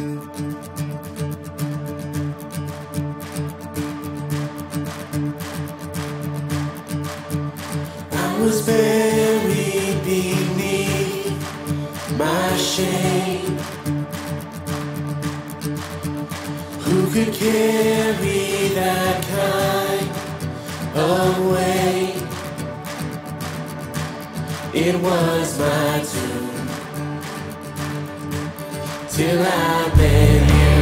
I was buried beneath my shame. Who could carry that kind of weight? It was my tomb till I met you.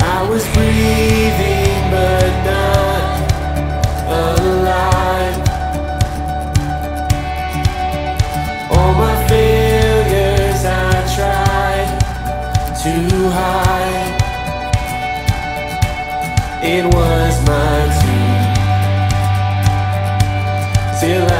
I was breathing but not alive. All my failures I tried to hide. It was my tomb till I